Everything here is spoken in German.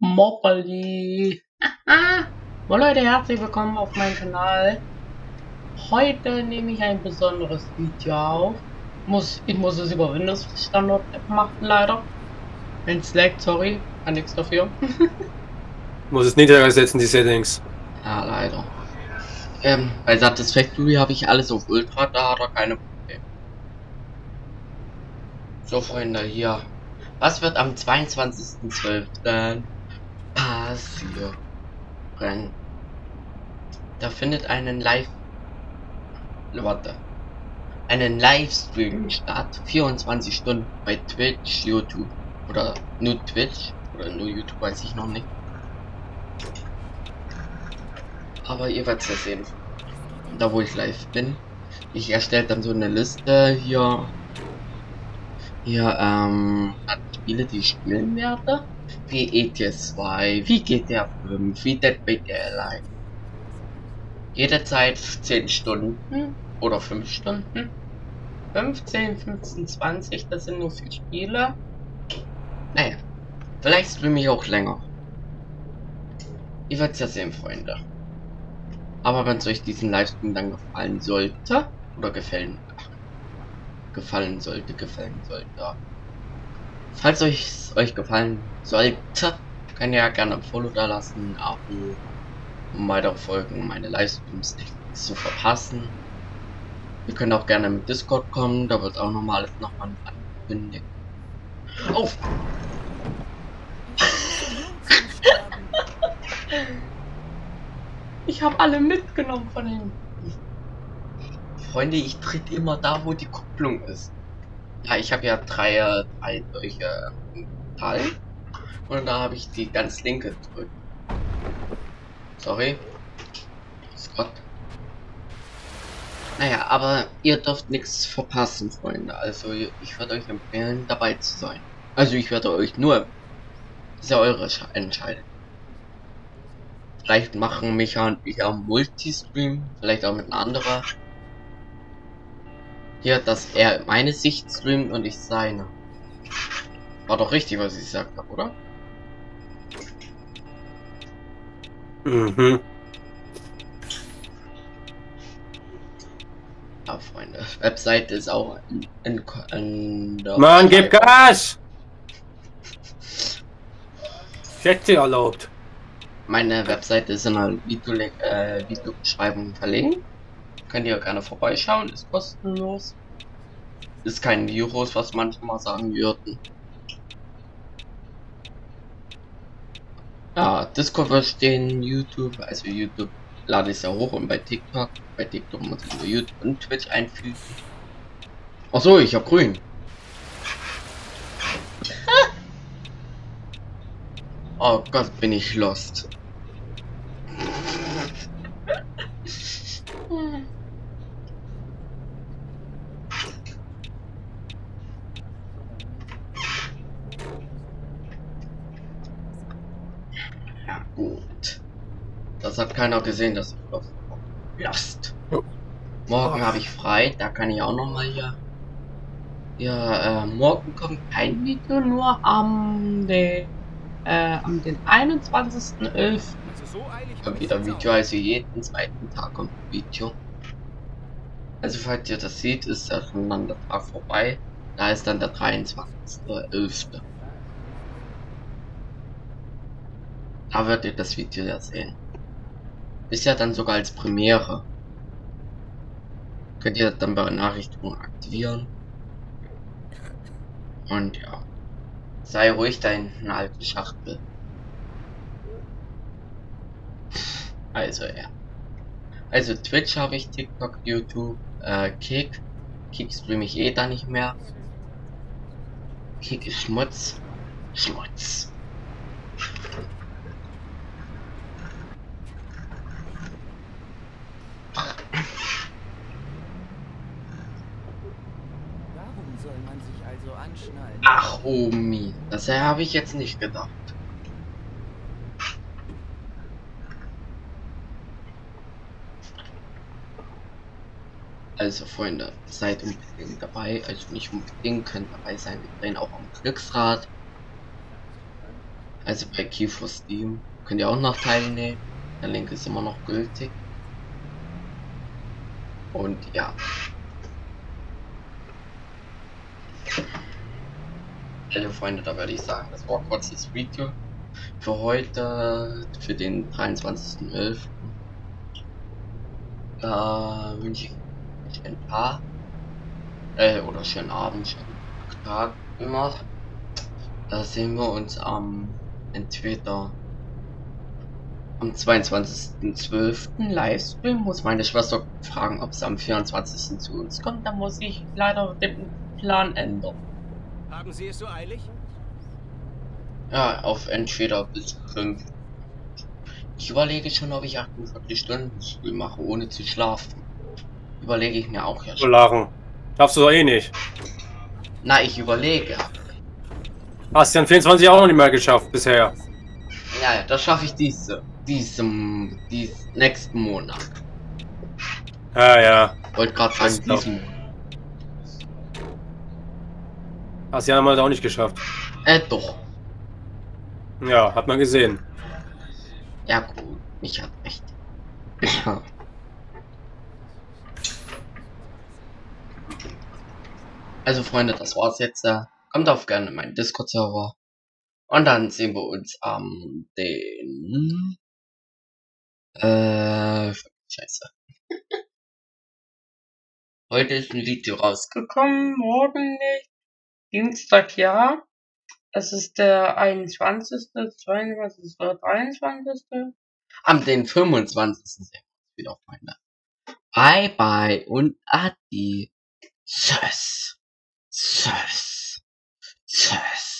Moppeli. Hallo Leute, herzlich willkommen auf meinem Kanal. Heute nehme ich ein besonderes Video auf. Muss, ich muss es über Windows Standard machen, leider. Wenn es lag, sorry, kann nichts dafür. muss es niedriger setzen, die Settings. Ja, leider. Ähm, bei Satisfactory habe ich alles auf Ultra, da hat er keine Probleme. So, Freunde, hier. Was wird am 22.12 passieren. Da findet einen Live... Warte. Einen Livestream statt. 24 Stunden bei Twitch, YouTube. Oder nur Twitch. Oder nur YouTube, weiß ich noch nicht. Aber ihr werdet es sehen. Da wo ich live bin. Ich erstelle dann so eine Liste hier. Hier, ähm, Spiele, die ich spielen werde wie ETS 2, wie GTA 5, wie Dead by Daylight. Jederzeit 10 Stunden oder 5 Stunden. 15, 15, 20, das sind nur 4 Spiele. Naja, vielleicht streame ich auch länger. Ihr werdet ja sehen, Freunde. Aber wenn es euch diesen Livestream dann gefallen sollte, oder gefallen, gefallen sollte, gefallen sollte, Falls euch euch gefallen sollte, könnt ihr ja gerne ein Follow da lassen, ein Abo, um weitere Folgen, meine Livestreams nicht zu verpassen. Ihr könnt auch gerne mit Discord kommen, da wird auch nochmal alles nochmal ankündigt. Auf! ich habe alle mitgenommen von hinten. Freunde, ich tritt immer da, wo die Kupplung ist. Ja, ich habe ja drei, drei solche Teile. Und da habe ich die ganz linke gedrückt. Sorry. Scott. Naja, aber ihr dürft nichts verpassen, Freunde. Also ich würde euch empfehlen, dabei zu sein. Also ich werde euch nur... Das ist ja eure Entscheidung. Vielleicht machen Micha und ich auch Multistream, vielleicht auch mit einer anderen hier, dass er meine Sicht streamt und ich seine. War doch richtig, was ich gesagt habe, oder? Mhm. Ja, Freunde. Webseite ist auch in, in, in Mann, gib Gas! Schätze erlaubt. Meine Webseite ist in der Video-Beschreibung äh, Video verlinkt. Könnt ihr gerne vorbeischauen, ist kostenlos. Ist kein Virus, was manchmal sagen würden. Ja, Discord wird stehen, YouTube, also YouTube lade ich ja hoch und bei TikTok, bei TikTok muss ich nur YouTube und Twitch einfügen. Ach so, ich hab grün. oh Gott, bin ich lost. Gut. Das hat keiner gesehen, dass ich auf Last. Morgen habe ich frei, da kann ich auch noch mal hier. Ja, äh, morgen kommt kein Video, nur am den, äh, am den 21.11. kommt wieder Video, also jeden zweiten Tag kommt ein Video. Also falls ihr das seht, ist ja schon dann der Tag vorbei. Da ist dann der 23.11. Da werdet ihr das Video ja sehen. Ist ja dann sogar als Premiere. Könnt ihr dann bei Benachrichtigungen aktivieren. Und ja. Sei ruhig dein alte Schachtel. Also ja. Also Twitch habe ich, TikTok, YouTube, äh, Kick. Kick streame ich eh da nicht mehr. Kick ist Schmutz. Schmutz. Ach, Omi. Das habe ich jetzt nicht gedacht. Also Freunde, seid unbedingt dabei, also nicht unbedingt, könnt dabei sein, wir drehen auch am Glücksrad. Also bei Key for Steam könnt ihr auch noch teilnehmen. Der Link ist immer noch gültig. Und ja. Also Freunde, da würde ich sagen, das war kurz das Video für heute, für den 23.11. Da wünsche ich ein paar, äh, oder schönen Abend, schönen Tag immer. Da sehen wir uns am, entweder am 22.12. Livestream. Muss meine Schwester fragen, ob sie am 24. zu uns kommt. Da muss ich leider den Plan ändern. Haben Sie es so eilig? Ja, auf entweder bis 5. Ich überlege schon, ob ich 48 Stunden Spiel mache, ohne zu schlafen. Überlege ich mir auch ja schon. lachen. Darfst du doch eh nicht. Na, ich überlege. Hast du an 24 auch noch nicht mal geschafft bisher. Ja, ja, das schaffe ich diese, diesem, dies nächsten Monat. Ja, ja. Wollte gerade sagen, diesen Monat. Hast du ja mal auch nicht geschafft. Äh, doch. Ja, hat man gesehen. Ja, gut. Ich hab recht. Also, Freunde, das war's jetzt. Äh, kommt auf gerne in meinen Discord-Server. Und dann sehen wir uns am den. Äh. Scheiße. Heute ist ein Video rausgekommen, morgen nicht. Dienstag ja. Es ist der 21., 22. oder 23. Am den 25. sehen wir uns wieder, Freunde. Bye bye und adi. Tschüss. Tschüss. Tschüss.